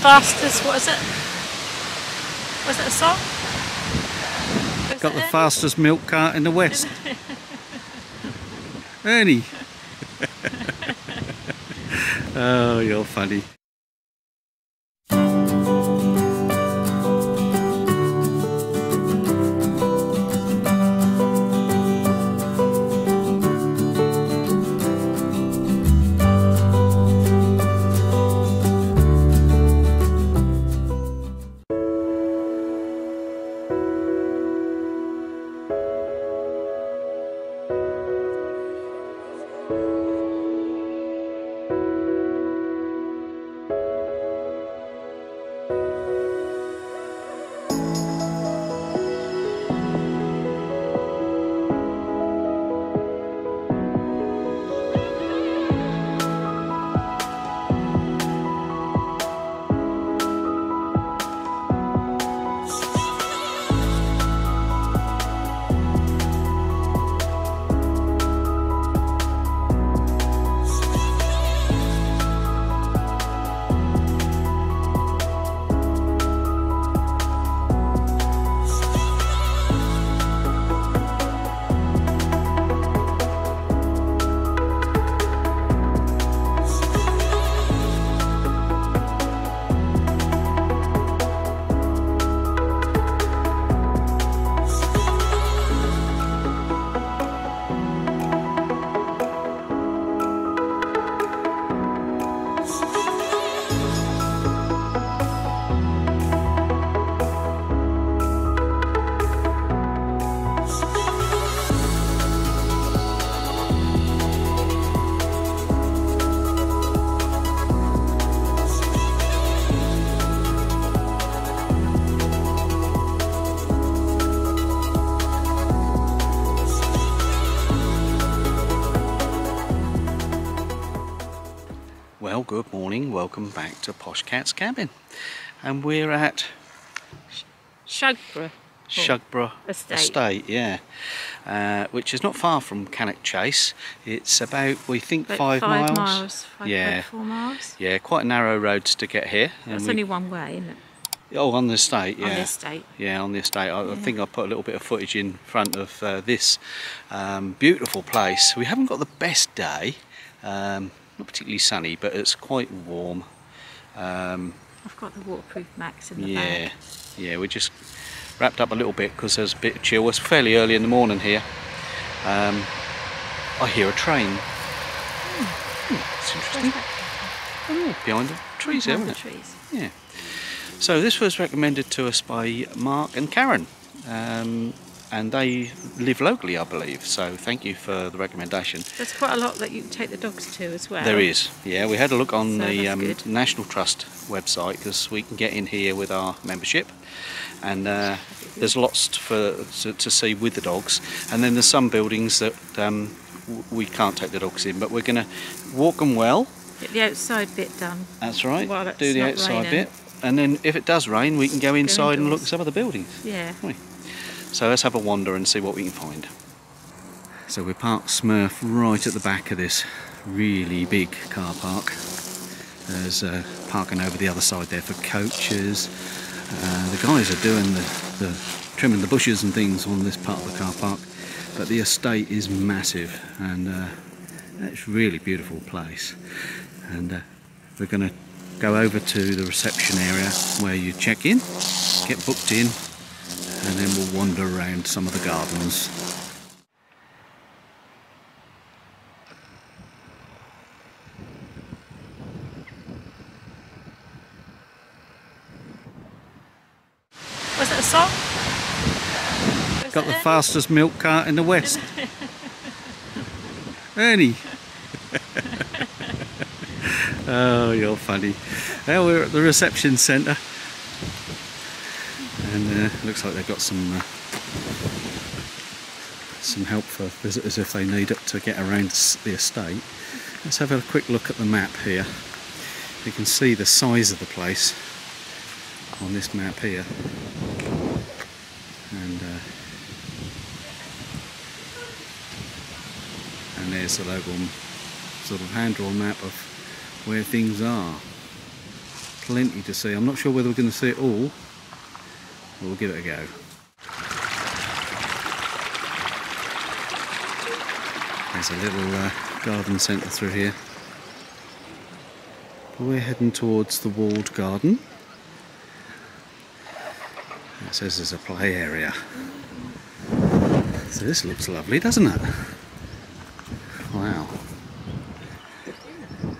fastest, what is it? Was it a song? Was Got the it? fastest milk cart in the west. Ernie. oh, you're funny. Good morning. Welcome back to Poshcats Camping. And we're at Shugborough. Shugborough Estate. yeah, uh, which is not far from Cannock Chase. It's about, we think, About five, five miles. miles. Five Yeah. Four miles. Yeah, quite a narrow roads to get here. we- only one way, isn't it? oh, on the estate, yeah. On the estate. Yeah, on the estate. I, I think I put a little bit of footage in front of uh, this um, beautiful place. We haven't got the best day, um, not particularly sunny, but it's quite warm. Um, I've got the waterproof macs in the yeah, bag. yeah, we're just wrapped up a little bit because there's a bit of chill. It's fairly early in the morning here. Um, I hear a train. Hmm, it's interesting. Oh, behind the trees there, Behind isn't the it? trees. Yeah. So this was recommended to us by Mark and Karen, um, and they live locally, I believe. So thank you for the recommendation. There's quite a lot that you can take the dogs to as well. There is, yeah. We had a look on So the um. National Trust website because we can get in here with our membership, and uh, there's lots for to, to see with the dogs. And then there's some buildings that um, we can't take the dogs in, but we're going to walk them well. Get the outside bit done. That's right. While it's Do the outside raining. bit, and then if it does rain, we can go inside and look at some of the buildings. Yeah. So let's have a wander and see what we can find. So we parked Smurf right at the back of this really big car park. There's uh, parking over the other side there for coaches. Uh, the guys are doing the, the trimming the bushes and things on this part of the car park. But the estate is massive and uh, it's a really beautiful place. And uh, we're going to go over to the reception area where you check in, get booked in, and then we'll wander around some of the gardens. Was it a song? Was Got the it? fastest milk cart in the west. Ernie. oh, you're funny. Well, we're at the reception centre. Uh, looks like they've got some uh, some help for visitors if they need it to get around the estate. Let's have a quick look at the map here. You can see the size of the place on this map here. And uh, and there's the local sort of hand drawn map of where things are. Plenty to see. I'm not sure whether we're going to see it all. But we'll give it a go. There's a little uh, garden centre through here. We're heading towards the walled garden. It says there's a play area. So this looks lovely, doesn't it? Wow.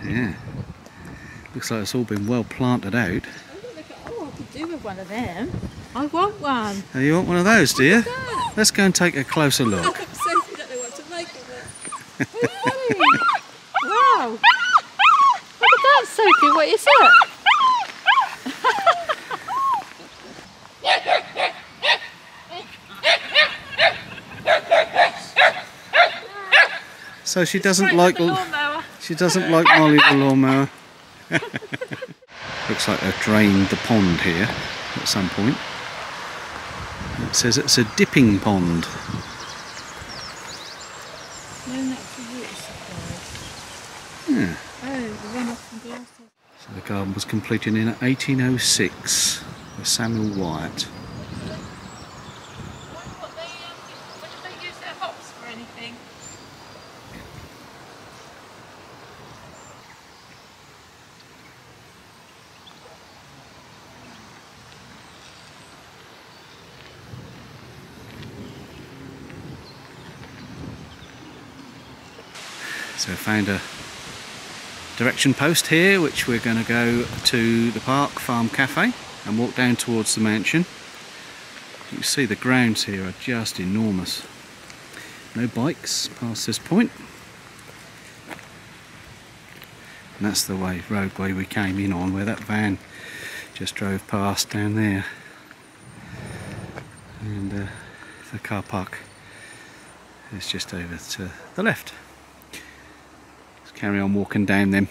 Yeah. Looks like it's all been well planted out. Look oh, I could do with one of them. I want one. Oh, you want one of those, do you? Let's go and take a closer look. So don't know what to make of it. Really? wow. Look at that, Sophie. What is it? So she doesn't like the she doesn't like Molly the lawnmower. Looks like they've drained the pond here at some point. It says it's a dipping pond. No natural water supply. Yeah. Oh, the runoff from glasses. So the garden was completed in 1806 by Samuel Wyatt. What they, um, what did they use their hops for anything? So I found a direction post here which we're going to go to the Park Farm Cafe and walk down towards the mansion. You can see the grounds here are just enormous. No bikes past this point. And that's the way roadway we came in on where that van just drove past down there. And uh, the car park is just over to the left. Carry on walking down them.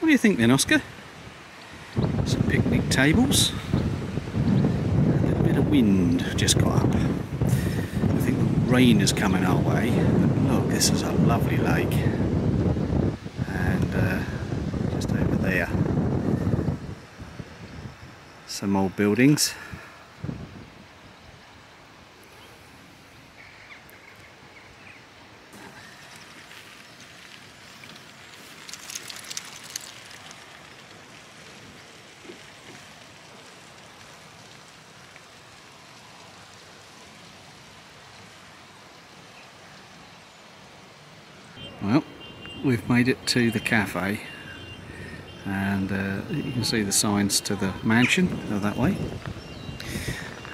What do you think then, Oscar? Some picnic tables. A little bit of wind just got up. I think the rain is coming our way. But look, this is a lovely lake. And uh, just over there, some old buildings. Well, we've made it to the cafe, and uh, you can see the signs to the mansion that way,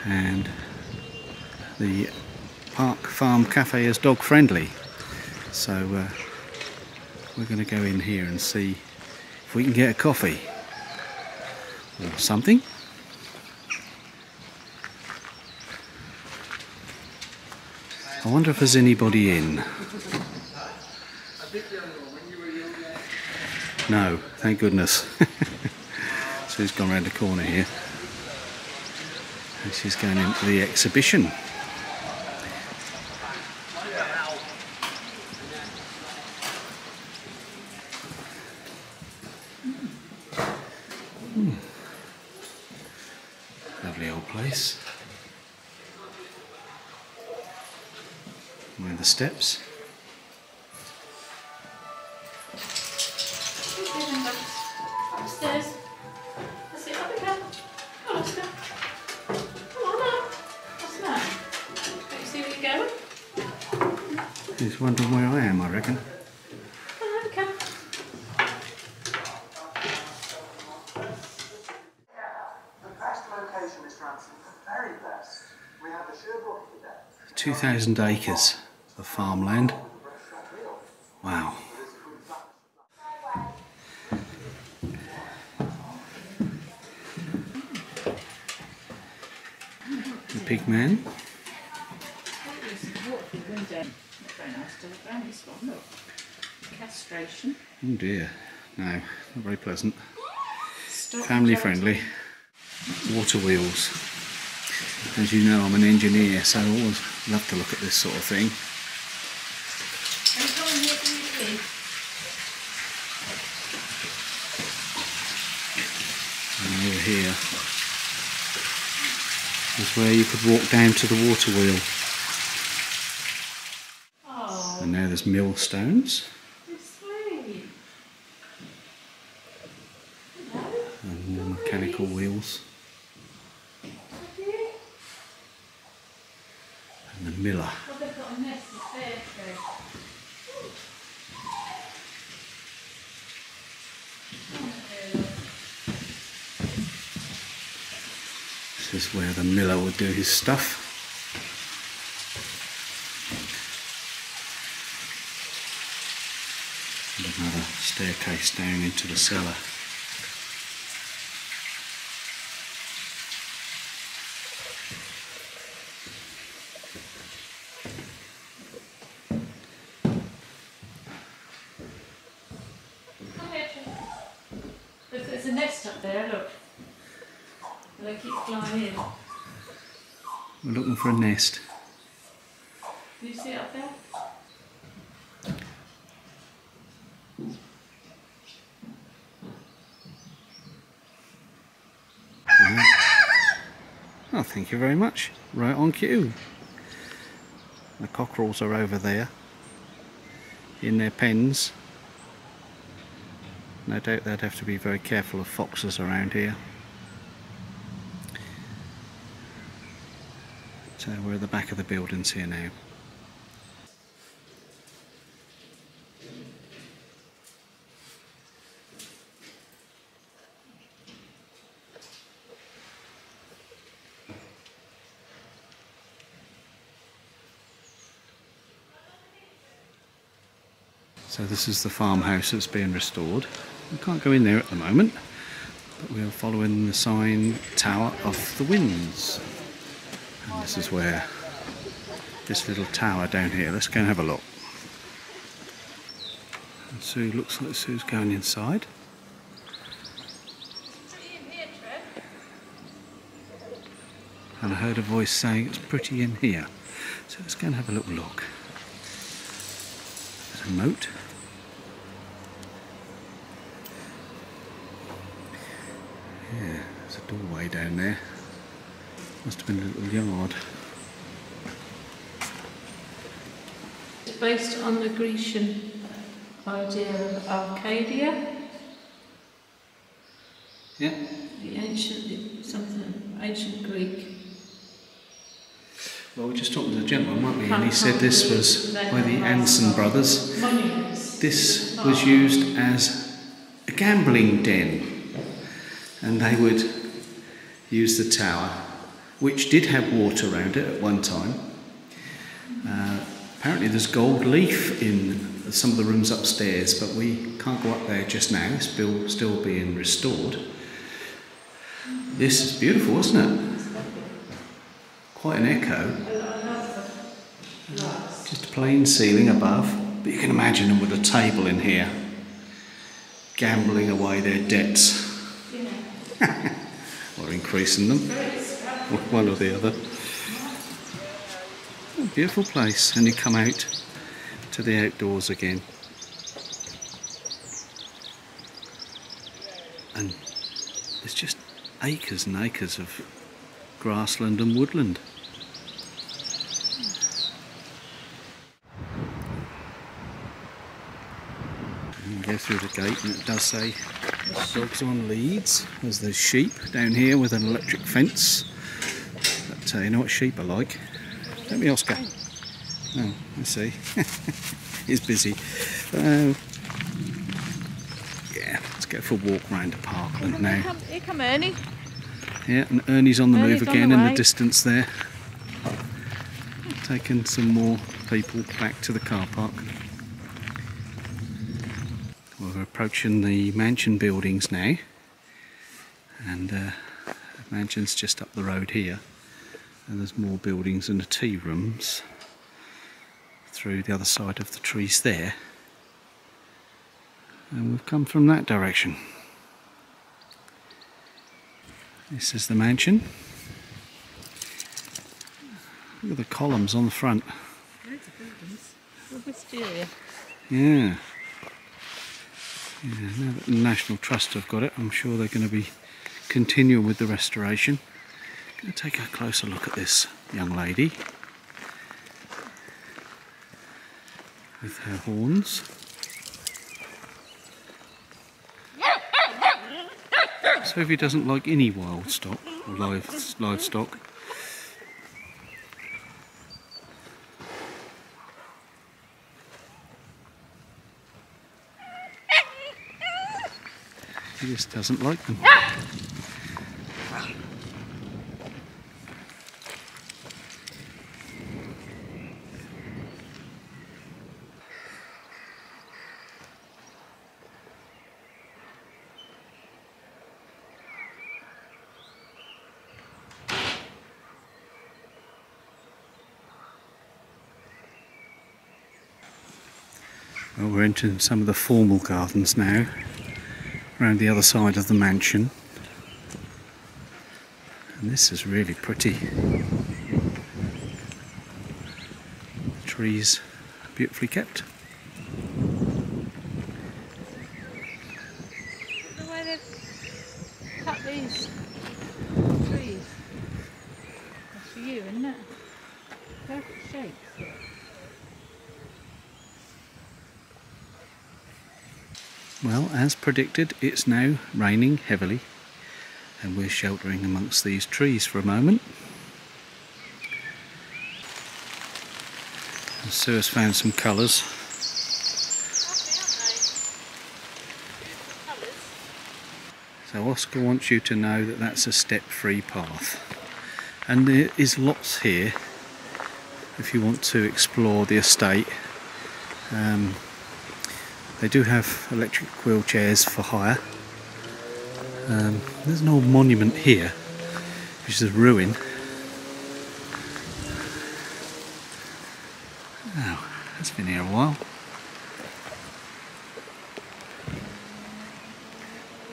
and the Park Farm Cafe is dog friendly, so uh, we're going to go in here and see if we can get a coffee or something. I wonder if there's anybody in. No, thank goodness. so he's gone round the corner here. And she's going into the exhibition. 2,000 acres of farmland. Wow. The pig man. Very nice to look round this one, look. Castration. Oh dear. No, not very pleasant. Stop Family friendly. Water wheels. As you know, I'm an engineer, so I always Love to look at this sort of thing. And over here is where you could walk down to the water wheel. Oh. And now there's millstones. And more mechanical wheels. Is where the miller would do his stuff. And another staircase down into the cellar. Come here, Trevor. Look, there's a nest up there, look. And they keep flying in. We're looking for a nest. Do you see it up there? Mm-hmm. Oh, thank you very much. Right on cue. The cockerels are over there in their pens. No doubt they'd have to be very careful of foxes around here. So we're at the back of the buildings here now. So this is the farmhouse that's being restored. We can't go in there at the moment, but we are following the sign Tower of the Winds. And this is where this little tower down here. Let's go and have a look. And Sue looks like Sue's going inside. And I heard a voice saying it's pretty in here. So let's go and have a little look. There's a moat. Yeah, there's a doorway down there. Must have been a little yard. It's based on the Grecian idea of Arcadia, Yeah. the ancient, something, ancient Greek. Well, we just talked to the gentleman, weren't we? And he said this was by the Anson brothers. This was used as a gambling den, and they would use the tower, which did have water around it at one time. Uh, apparently, there's gold leaf in some of the rooms upstairs, but we can't go up there just now. It's still, still being restored. This is beautiful, isn't it? Quite an echo. Just a plain ceiling above, but you can imagine them with a table in here, gambling away their debts, or increasing them, one or the other. Beautiful place, and you come out to the outdoors again. And there's just acres and acres of grassland and woodland. Go through the gate and it does say dogs on leads. There's the sheep down here with an electric fence. You know what sheep are like. Let me Oscar. Oh, I see. He's busy. Uh, yeah, let's go for a walk round the parkland now. come, here come Ernie. Yeah, and Ernie's on the Ernie's move on the again in the distance there. Taking some more people back to the car park. Well, we're approaching the mansion buildings now. And uh, the mansion's just up the road here. And there's more buildings and the tea rooms through the other side of the trees there. And we've come from that direction. This is the mansion. Look at the columns on the front. Wisteria. Yeah. Yeah, now that the National Trust have got it, I'm sure they're going to be continuing with the restoration. Going to take a closer look at this young lady with her horns. Sophie doesn't like any wild stock or live livestock. He just doesn't like them. Well, we're entering some of the formal gardens now, around the other side of the mansion. And this is really pretty. The trees beautifully kept. The way they've cut these trees. That's for you, isn't it? Perfect shape. Well, as predicted, it's now raining heavily, and we're sheltering amongst these trees for a moment. And Sue has found some colours. So Oscar wants you to know that that's a step-free path. And there is lots here if you want to explore the estate. Um, they do have electric wheelchairs for hire. Um, there's an old monument here, which is a ruin. Oh, that's been here a while.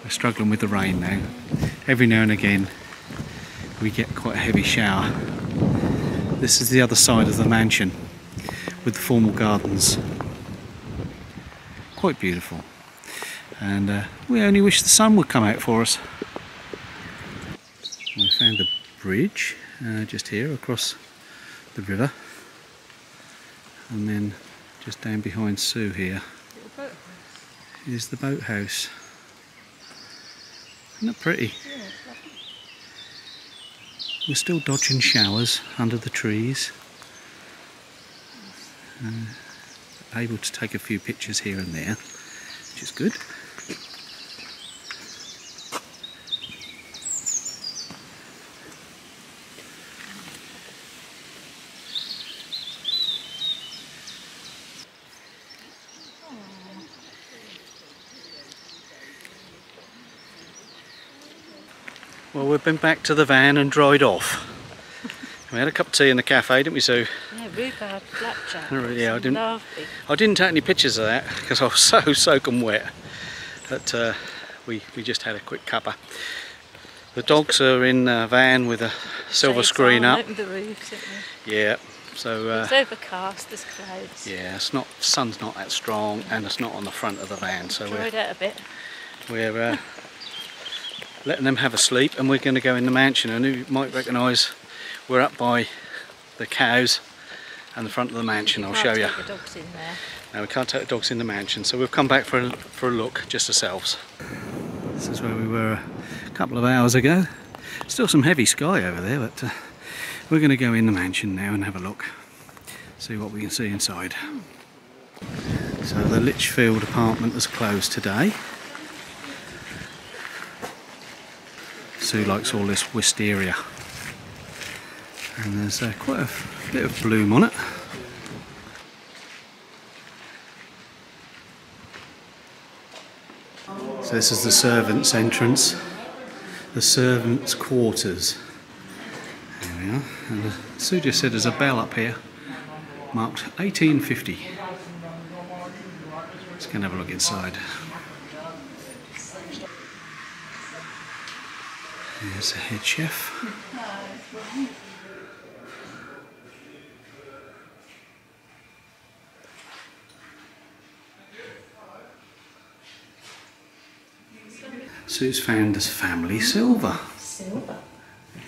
We're struggling with the rain now. Every now and again we get quite a heavy shower. This is the other side of the mansion with the formal gardens quite beautiful. And uh, we only wish the sun would come out for us. We found a bridge uh, just here across the river. And then just down behind Sue here is the boathouse. Isn't that pretty? Yeah. We're still dodging showers under the trees. Uh, able to take a few pictures here and there, which is good. Well, we've been back to the van and dried off. We had a cup of tea in the cafe, didn't we, Sue? Yeah, rhubarb blackjack. Oh, yeah, I didn't- Lovely. I didn't take any pictures of that because I was so soaking wet that uh, we, we just had a quick cuppa. The dogs are in the van with a silver Shades screen on, up. Open the roofs, didn't we? Yeah, so uh, It's overcast, there's clouds. yeah, it's not sun's not that strong and it's not on the front of the van, so we're out a bit. we're uh, letting them have a sleep and we're going to go in the mansion and you might recognise we're up by the cows and the front of the mansion. I'll Can't show you. take the dogs in there. Now we can't take the dogs in the mansion, so we've come back for a, for a look just ourselves. This is where we were a couple of hours ago. Still some heavy sky over there, but uh, we're going to go in the mansion now and have a look, see what we can see inside. So the Lichfield apartment is closed today. Sue likes all this wisteria. And there's uh, quite a bit of bloom on it. So this is the servants' entrance, the servants' quarters. There we are. And Sue just said there's a bell up here, marked 1850. Let's go and have a look inside. There's the head chef. Sue's found us family silver. Silver.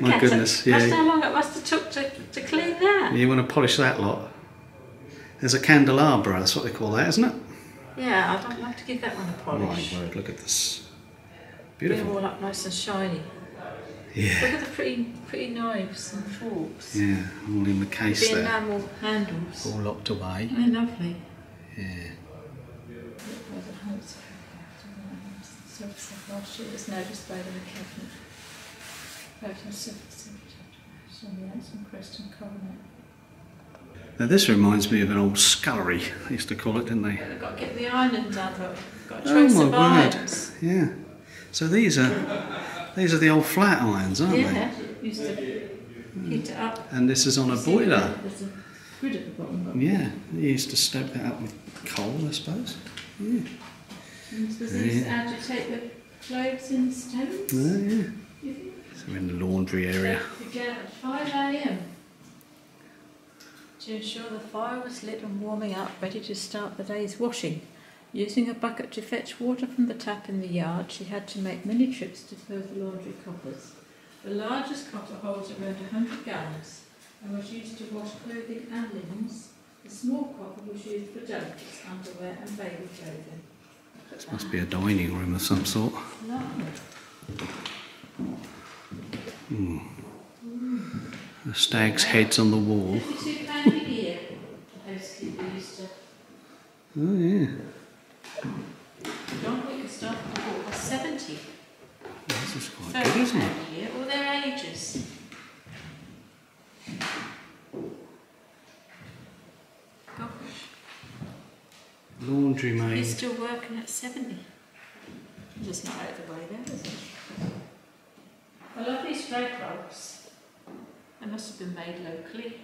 My goodness, so That's how long it must have took to, to clean that. You want to polish that lot? There's a candelabra, that's what they call that, isn't it? Yeah, I'd like to give that one a polish. My word, look at this. Beautiful. all up nice and shiny. Yeah. Look at the pretty, pretty knives and forks. Yeah, all in the case The there. enamel handles. All locked away. They're lovely. Yeah. Last year it was now displayed in the cabinet. Photo certificate. Some yes and Coronet. Now this reminds me of an old scullery, they used to call it, didn't they? They've got to get the iron done though. Got a Oh my of word. irons. Yeah. So these are these are the old flat irons, aren't they? Yeah, used to heat it up. And this is on a boiler. There's a grid at the bottom. Yeah, they used to stoke that up with coal, I suppose. Yeah. And Was these to agitate the clothes in the stones? Oh, yeah. So we're in the laundry area. Began at 5 a.m. to ensure the fire was lit and warming up, ready to start the day's washing. Using a bucket to fetch water from the tap in the yard, she had to make many trips to fill the laundry coppers. The largest copper holds around 100 gallons and was used to wash clothing and linens. The small copper was used for delicates, underwear and baby clothing. This must be a dining room of some sort. Hmm. Lovely. The stag's heads on the wall. Fifty-two pound a year, the housekeeper used to. Oh yeah. John Wick started walk was seventy. This is quite good, isn't it? pound a year, all their ages. Laundry maid. he's still working at seventy. Just not out of the way there, is it? I love these rag rugs. They must have been made locally.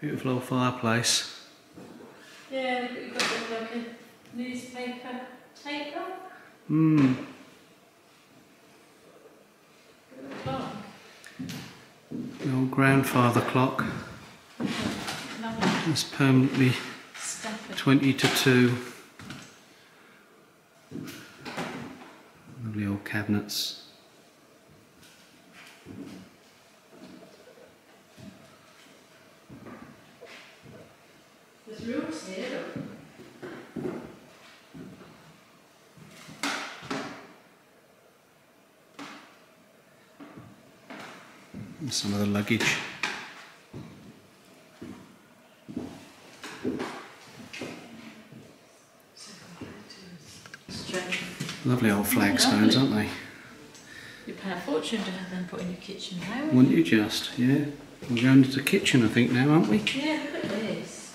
Beautiful old fireplace. Yeah, you've got the lovely newspaper taper. Hmm. Clock. The old grandfather clock. It's permanently 20 to 2. Lovely old cabinets. There's rules here. Some of the luggage. Strange. Lovely old flagstones, aren't they? You'd pay a fortune to have them put in your kitchen now. Wouldn't you just? Yeah. We're going to the kitchen, I think, now, aren't we? Yeah, look at this.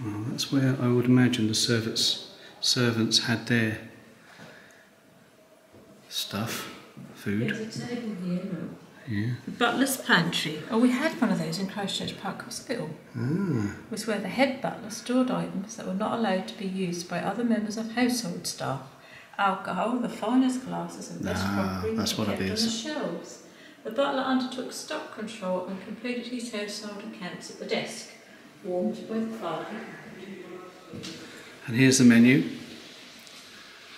Well, that's where I would imagine the servants servants had their stuff, food. There's a table here, look. Yeah. The butler's pantry. Oh, we had one of those in Christchurch Park Hospital. Ah. It was where the head butler stored items that were not allowed to be used by other members of household staff. Alcohol, the finest glasses and best Ah, crockery that's what it kept on the shelves. The butler undertook stock control and completed his household accounts at the desk, warmed by the fire. And here's the menu.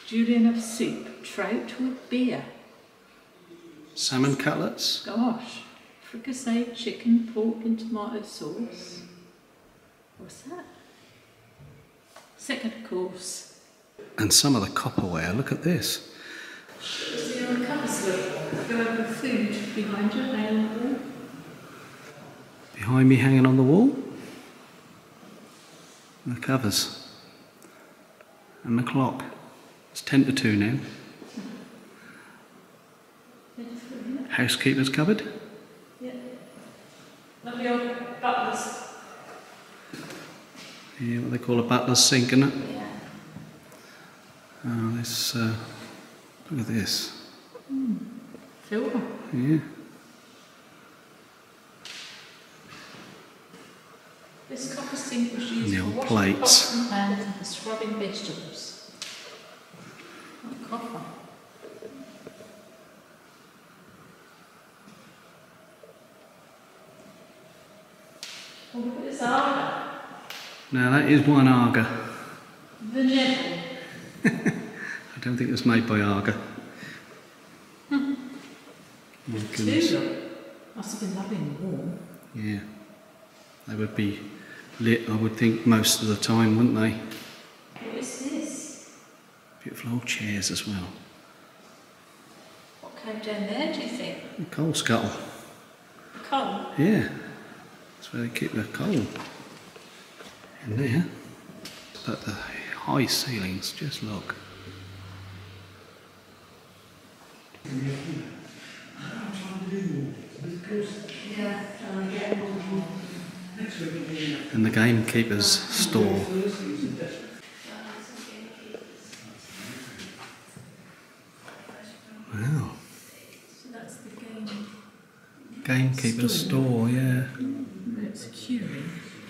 Julian of soup, trout with beer. Salmon cutlets. Gosh, Fricassee chicken, pork and tomato sauce. What's that? Second course. And some of the copperware. Look at this. See on the covers look, go over food behind you, nail on the wall. Behind me hanging on the wall. The covers. And the clock. It's 10 to 2 now. Housekeeper's cupboard. Yeah. Lovely old butlers. Yeah, what they call a butler's sink, isn't it? Yeah. Oh, this, uh, look at this. Silver. Yeah. This copper sink was used The for old washing plates. pots and pans and for scrubbing vegetables. Oh, copper. All the It's Aga. Now that is one Aga. The Neville. I don't think it was made by Aga. My goodness. Must have been lovely and warm. Yeah. They would be lit, I would think, most of the time, wouldn't they? What is this? Beautiful old chairs as well. What came down there, do you think? A coal scuttle. Coal? Yeah. That's where they keep their coal. In there. But the high ceilings, just look. And the gamekeeper's store. Wow. So that's the. Gamekeeper's store, yeah.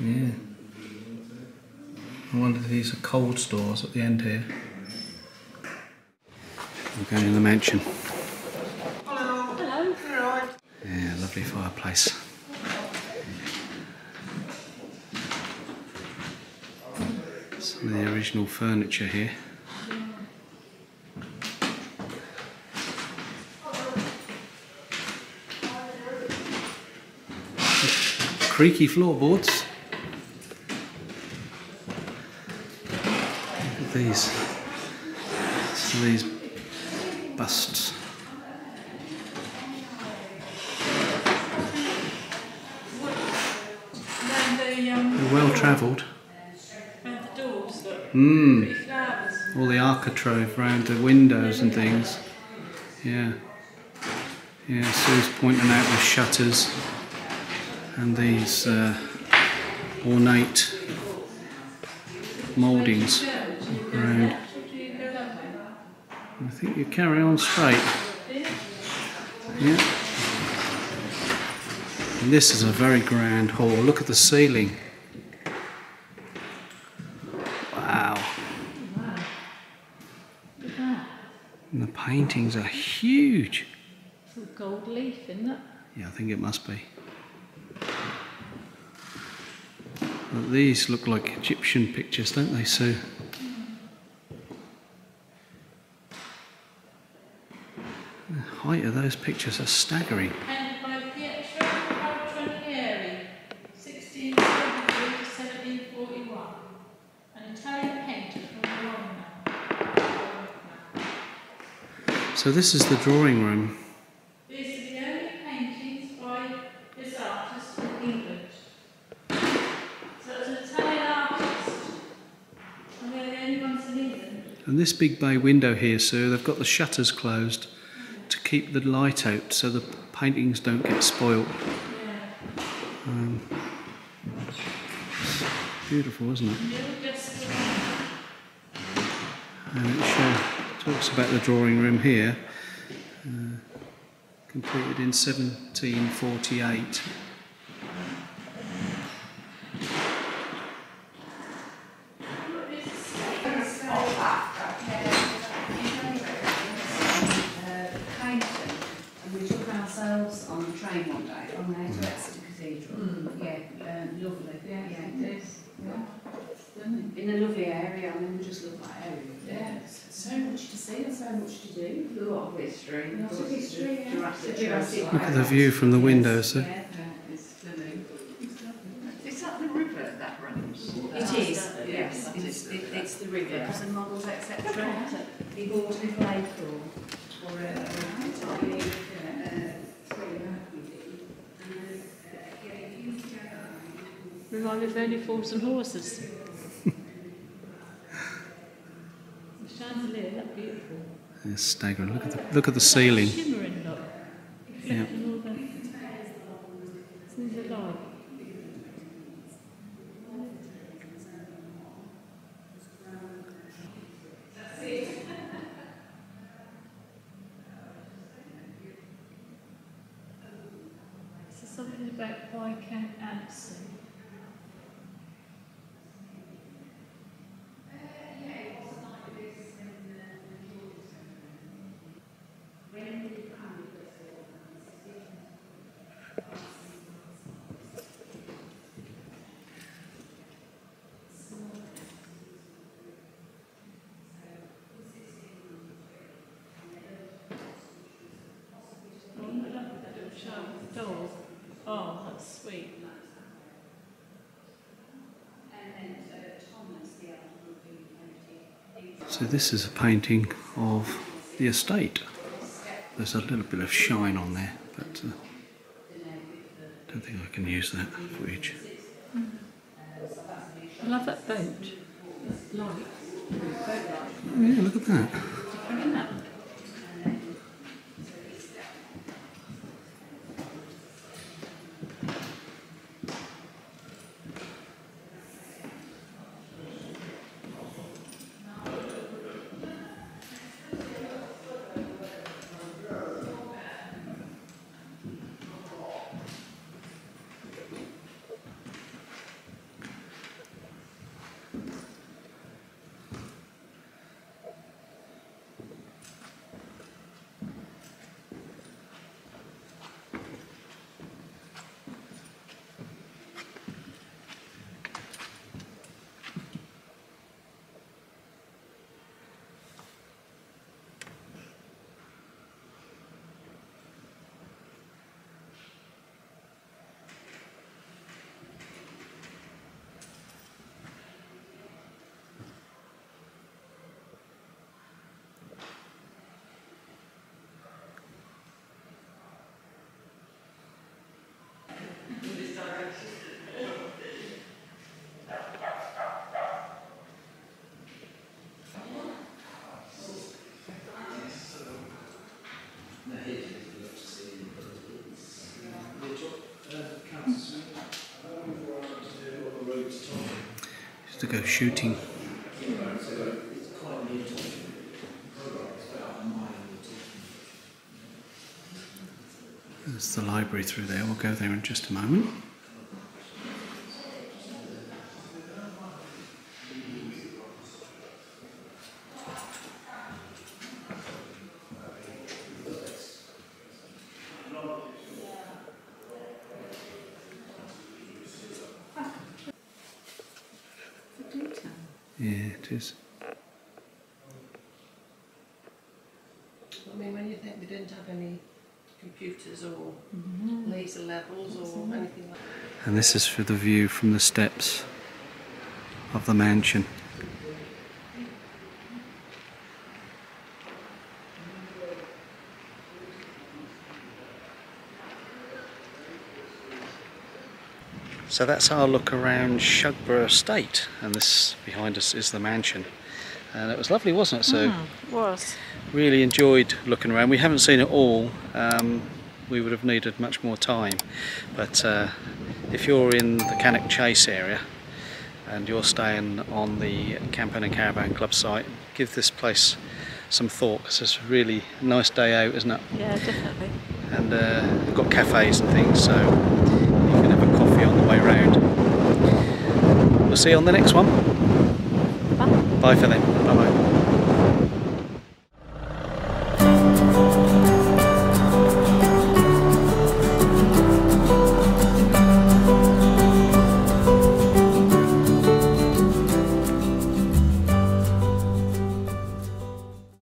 Yeah. These cold stores at the end here. We're going in the mansion. Hello. Hello. You alright? Yeah, lovely fireplace. Some of the original furniture here. Creaky floorboards. Look at these. Some of these busts. Um, They're well travelled. around the doors, look. Mmm. All the architrave around the windows and things. Yeah. Yeah, Sue's pointing out the shutters and these uh, ornate mouldings around. Do you go that way? I think you carry on straight. Yeah. And this is a very grand hall. Look at the ceiling. Wow. Look at that. And the paintings are huge. It's a gold leaf, isn't it? Yeah, I think it must be. But these look like Egyptian pictures, don't they, Sue? The height of those pictures are staggering. Painted by Pietro Paltronieri, 1673 to 1741. An Italian painter from Bologna. So this is the drawing room. These are the only paintings by this artist in England. So it's an Italian artist, and they're the only ones in England. And this big bay window here, sir, they've got the shutters closed keep the light out so the paintings don't get spoilt. Um, beautiful, isn't it? And it talks about the drawing room here, uh, completed in 1748. Painting, and we took on the train one day from there to mm. Exeter Cathedral. Mm, yeah, um, lovely. Yeah, yeah, it is. Yeah. In a lovely area, I mean, we just look like area. Yeah, so much to see and so much to do. A lot of history. A lot of history, yeah. Jurassic, Jurassic Look at the view from the windows. Sue. Yeah, it's stunning. Is that the river that runs? It is, yes, it's, it, it's the rivers and models, etc. He bought a little acre for a, a tiny, uh, swing. Remind me of only fools and horses. the chandelier, that's beautiful. It's staggering. Look at the look at the ceiling. Shimmering look. Yeah. Reflecting all the things of light. This is something about Viscount Anson. door. Oh, that's sweet. And then uh, Thomas, the other one who painted. So this is a painting of the estate. There's a little bit of shine on there, but uh, don't think I can use that footage. I love that boat. It's light. Oh, yeah, look at that. Look at that. Go shooting. There's the library through there. We'll go there in just a moment. The detail. Yeah, it is. I mean, when you think we didn't have any computers or laser levels or anything like that. And this is for the view from the steps of the mansion. So that's our look around Shugborough Estate, and this behind us is the mansion. And it was lovely, wasn't it? So was. really enjoyed looking around. We haven't seen it all. Um, we would have needed much more time. But uh, if you're in the Cannock Chase area and you're staying on the Camping and Caravan Club site, give this place some thought because it's a really nice day out, isn't it? Yeah, definitely. And uh, we've got cafes and things, so you can have a coffee on the way round. We'll see you on the next one. Bye. Bye for then. Bye bye.